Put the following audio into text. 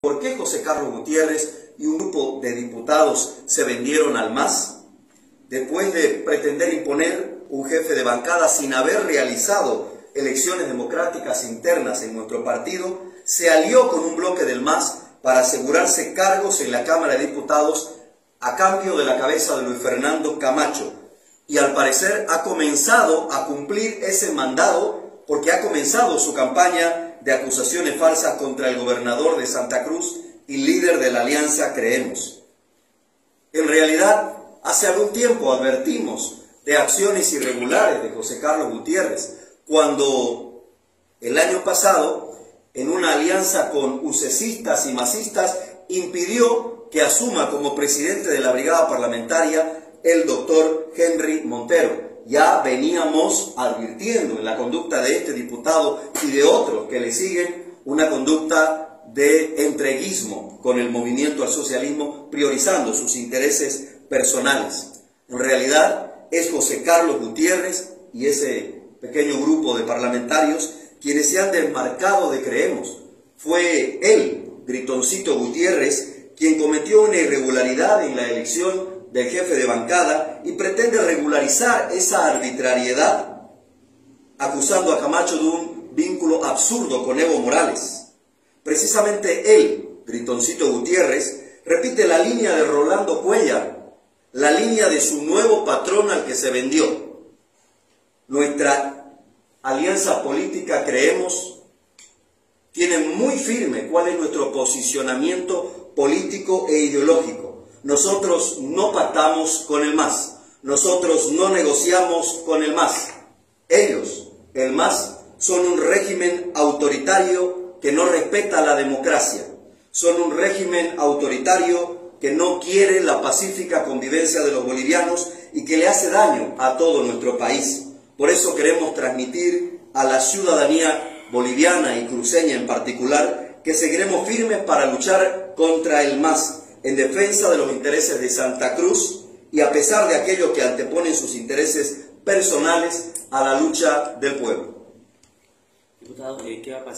¿Por qué José Carlos Gutiérrez y un grupo de diputados se vendieron al MAS? Después de pretender imponer un jefe de bancada sin haber realizado elecciones democráticas internas en nuestro partido, se alió con un bloque del MAS para asegurarse cargos en la Cámara de Diputados a cambio de la cabeza de Luis Fernando Camacho. Y al parecer ha comenzado a cumplir ese mandado porque ha comenzado su campaña de acusaciones falsas contra el gobernador de Santa Cruz y líder de la alianza Creemos. En realidad, hace algún tiempo advertimos de acciones irregulares de José Carlos Gutiérrez, cuando el año pasado, en una alianza con ucesistas y masistas, impidió que asuma como presidente de la brigada parlamentaria el doctor Henry Montero ya veníamos advirtiendo en la conducta de este diputado y de otros que le siguen una conducta de entreguismo con el movimiento al socialismo, priorizando sus intereses personales. En realidad es José Carlos Gutiérrez y ese pequeño grupo de parlamentarios quienes se han desmarcado de Creemos. Fue él, Gritoncito Gutiérrez, quien cometió una irregularidad en la elección del jefe de bancada y pretende regularizar esa arbitrariedad acusando a Camacho de un vínculo absurdo con Evo Morales. Precisamente él, Gritoncito Gutiérrez, repite la línea de Rolando Cuellar, la línea de su nuevo patrón al que se vendió. Nuestra alianza política, creemos, tiene muy firme cuál es nuestro posicionamiento político e ideológico. Nosotros no pactamos con el MAS. Nosotros no negociamos con el MAS. Ellos, el MAS, son un régimen autoritario que no respeta la democracia. Son un régimen autoritario que no quiere la pacífica convivencia de los bolivianos y que le hace daño a todo nuestro país. Por eso queremos transmitir a la ciudadanía boliviana y cruceña en particular que seguiremos firmes para luchar contra el MAS en defensa de los intereses de Santa Cruz y a pesar de aquellos que anteponen sus intereses personales a la lucha del pueblo. Diputado, eh, ¿qué va a pasar?